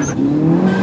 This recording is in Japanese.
です。